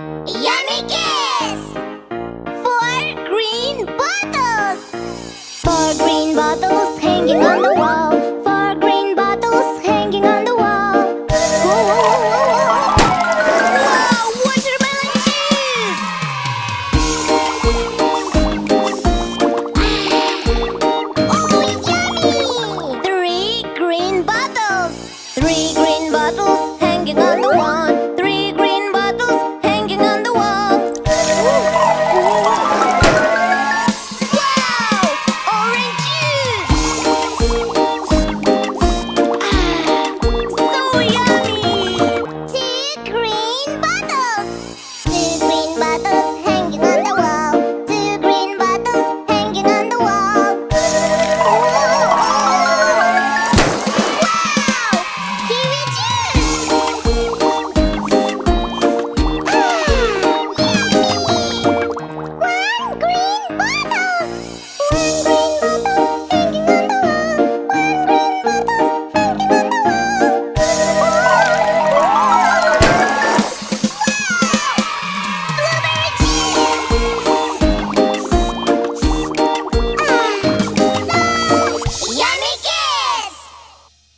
Yummy cake! Yes!